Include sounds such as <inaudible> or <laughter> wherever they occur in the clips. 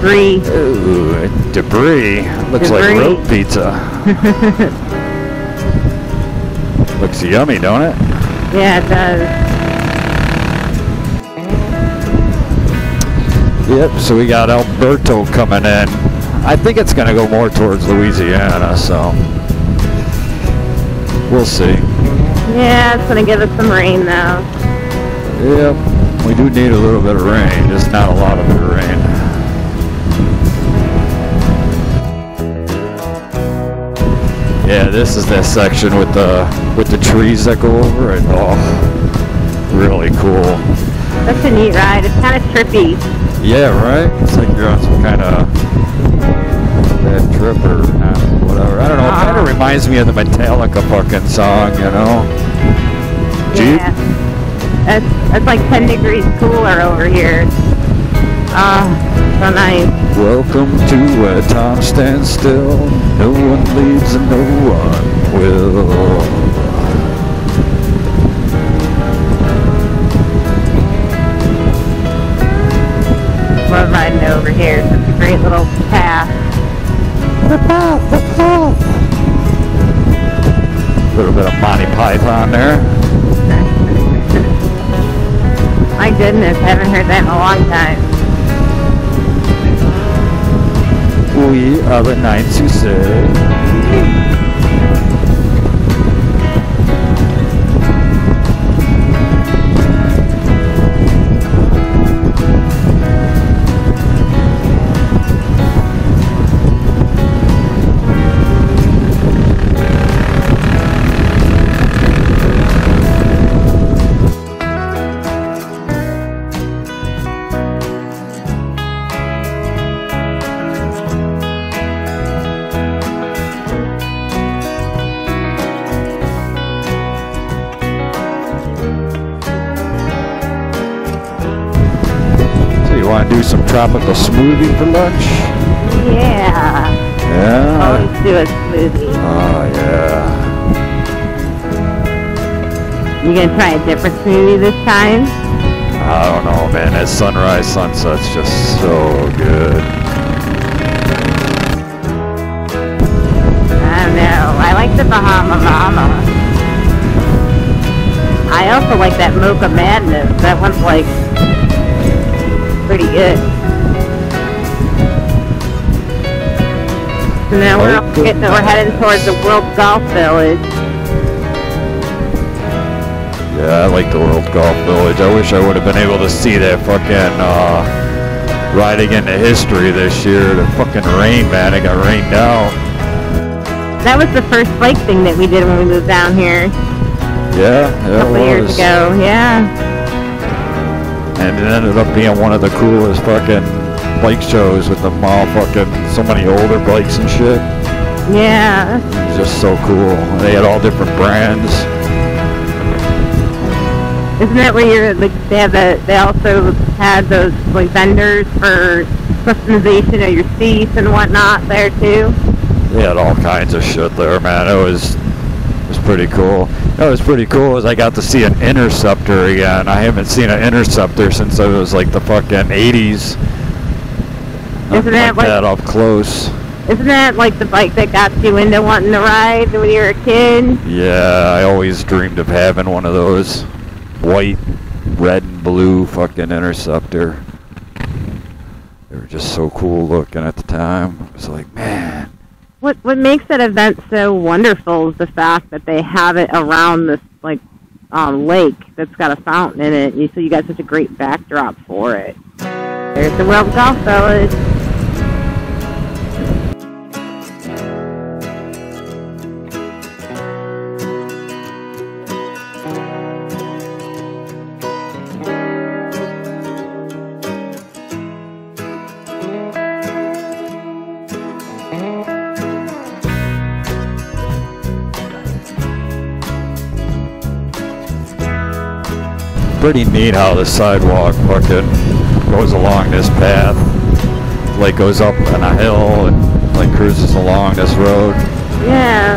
debris. Ooh, debris. Looks Debris. like rope pizza. <laughs> Looks yummy, don't it? Yeah, it does. Yep, so we got Alberto coming in. I think it's going to go more towards Louisiana, so we'll see. Yeah, it's gonna give us some rain though. Yep, we do need a little bit of rain, just not a lot of rain. Yeah, this is that section with the with the trees that go over it. Oh, really cool. That's a neat ride. It's kind of trippy. Yeah, right? It's like you're on some kind of that trip or uh, whatever. I don't know. It kind Uh-huh. of reminds me of the Metallica fucking song, you know? Jeep? Yeah. That's that's like 10 degrees cooler over here. Ah, so nice. Welcome to where time stands still. No one leaves and no one will. Love riding over here. It's a great little path. The path, the path. A little bit of Monty Python there. <laughs> My goodness, I haven't heard that in a long time. We are the knights who say. So tropical smoothie for lunch? Yeah. Yeah. Always do a smoothie. Oh yeah. You gonna try a different smoothie this time? I don't know, man. That sunrise sunset's just so good. I don't know. I like the Bahama Mama. I also like that Mocha Madness. That one's like pretty good. So now we're getting, we're heading towards the World Golf Village. Yeah, I like the World Golf Village. I wish I would have been able to see that fucking uh, riding into history this year. The fucking rain, man. It got rained out. That was the first bike thing that we did when we moved down here Yeah, a couple years ago. Yeah. And it ended up being one of the coolest fucking bike shows with the all fucking so many older bikes and shit. Yeah. It was just so cool. They had all different brands. Isn't that where you're like they have the they also had those like vendors for customization of your seats and whatnot there too? They had all kinds of shit there, man. It was it was pretty cool. It was pretty cool as I got to see an interceptor again. I haven't seen an interceptor since it was like the fucking 80s. Nothing that like that off close. Isn't that like the bike that got you into wanting to ride when you were a kid? Yeah, I always dreamed of having one of those white, red, and blue fucking interceptor. They were just so cool looking at the time. It was like, man, What what makes that event so wonderful is the fact that they have it around this like um, lake that's got a fountain in it. You so you got such a great backdrop for it. There's the World Golf Village. Pretty neat how the sidewalk fucking goes along this path. Like goes up on a hill and like cruises along this road. Yeah.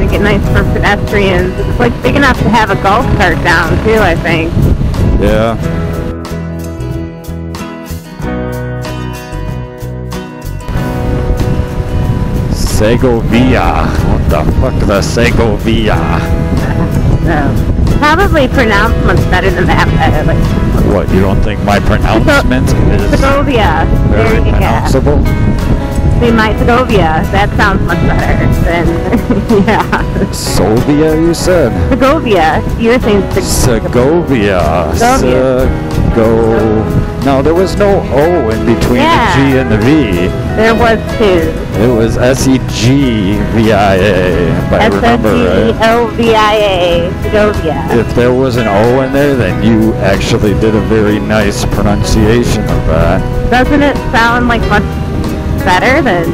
Make it nice for pedestrians. It's like big enough to have a golf cart down too, I think. Yeah. Segovia. What the fuck is a Segovia? Probably pronounced much better than that. uh, Like, What, you don't think my pronouncement is Segovia. There very you go. pronounceable? See, my Segovia. That sounds much better than, <laughs> yeah. Sylvia, you said? Segovia. You're saying Seg- Segovia. Segovia. Sego. No, there was no O in between Yeah. the G and the V. There was two. It was S E G V I A, if I remember right. S-O-G-O-V-I-A. Segovia. If there was an O in there, then you actually did a very nice pronunciation of that. Doesn't it sound like much better than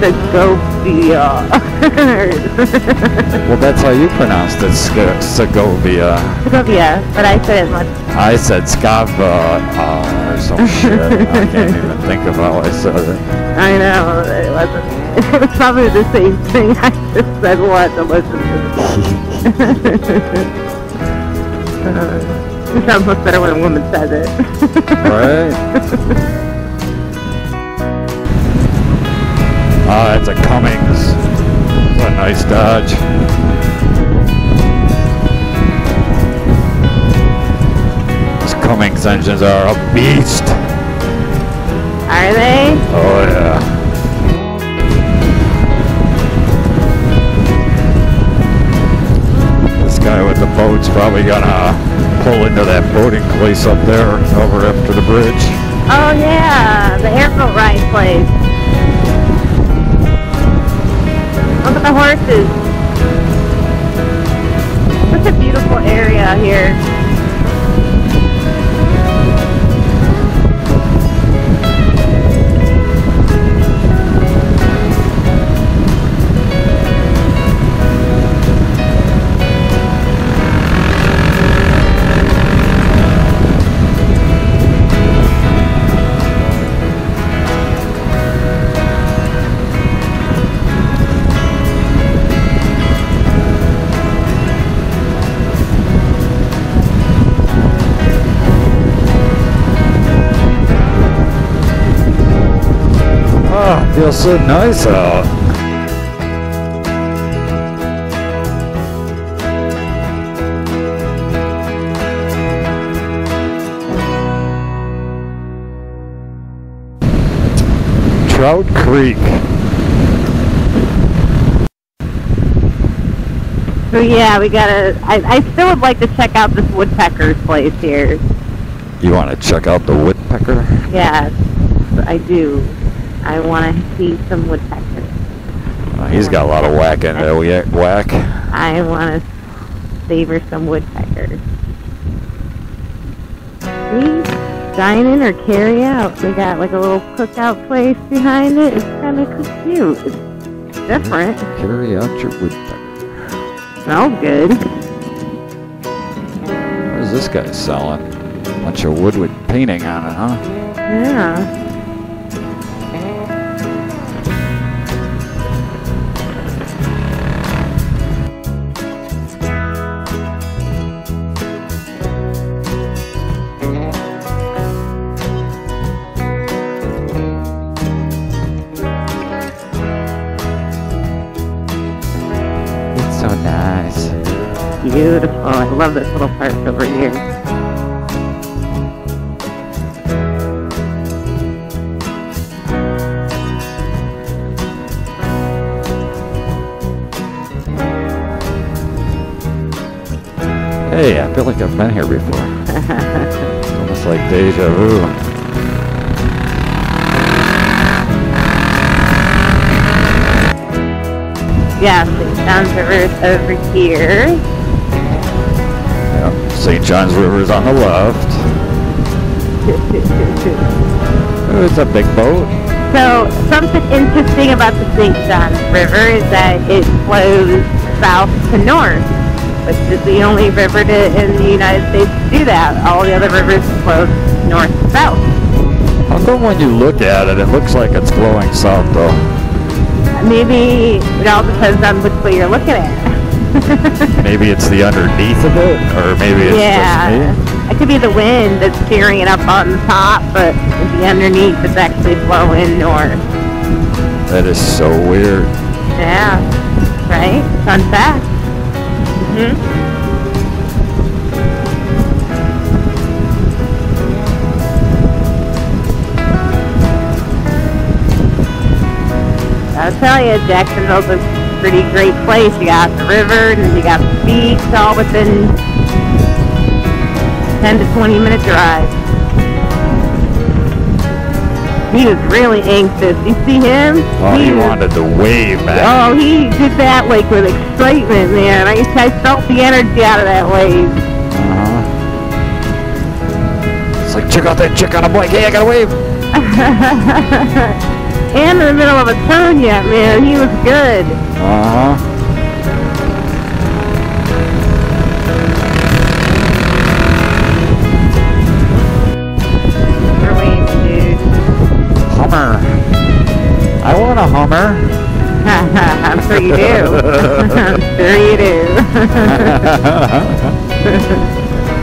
the Segovia? <laughs> Well, that's how you pronounced it, Sc- Segovia. Segovia, but I said it much. I said Scava uh, or some <laughs> shit. I can't even think of how I said it. I know it wasn't. <laughs> It was probably the same thing. I just said what to listen to. uh, it sounds much better when a woman says it. Right? Ah, it's a Cummins. It's a nice Dodge. These Cummins engines are a beast. Are they? Oh yeah. This guy with the boat's probably gonna pull into that boating place up there over after the bridge. Oh yeah, the airboat ride place. Look at the horses. Such a beautiful area here. Feels so nice out. Trout Creek. So yeah, we gotta. I, I still would like to check out this woodpecker's place here. You want to check out the woodpecker? Yes, I do. I want to see some woodpeckers. Uh, he's got a lot of whack in there. We whack. I want to savor some woodpeckers. See? Dine in or carry out. They got like a little cookout place behind it. It's kind of cute. It's different. Carry out your woodpecker. Smells good. What is this guy selling? A Bunch of wood with painting on it, huh? Yeah. Beautiful. I love this little park over here. Hey, I feel like I've been here before. <laughs> It's almost like deja vu. yeah. John's River is over here. St. John's River is on the left. Oh, it's a big boat. So something interesting about the St. John's River is that it flows south to north, which is the only river to, in the United States to do that. All the other rivers flow north to south. How come when you look at it, it looks like it's flowing south, though? Maybe it all depends on which way you're looking at. <laughs> Maybe it's the underneath of it, or maybe it's yeah, just me. It could be the wind that's carrying it up on the top, but the underneath is actually blowing north. That is so weird. Yeah. Right? Fun fact. hmm I'll tell you, Jacksonville's a pretty great place. You got the river, and you got the beach, all within 10 to 20 minute drive. He was really anxious. You see him? Oh, he was- wanted to wave, man. Oh, he did that like with excitement, man. I, I felt the energy out of that wave. Uh-huh. It's like, check out that chick on a bike. Hey, I gotta wave. <laughs> and in the middle of a turn yet, man. He was good. Uh-huh. You're waving, dude. Hummer. I want a Hummer. <laughs> I'm sure you do. I'm sure you do.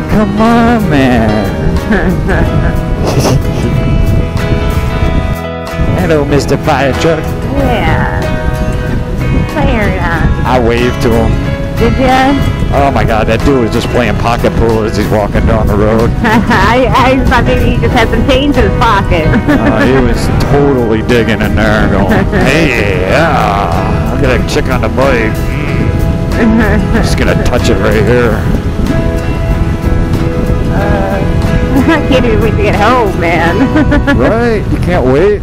<laughs> Come on, man. <laughs> Hello, Mr. Fire Truck. yeah. Enough. I waved to him. Did ya? Oh my god, that dude was just playing pocket pool as he's walking down the road. <laughs> I, I thought maybe he just had some change in his pocket. Uh, he was totally digging in there going, <laughs> hey, yeah, look at that chick on the bike. <laughs> Just gonna touch it right here. I can't even wait to get home, man. Right? You can't wait.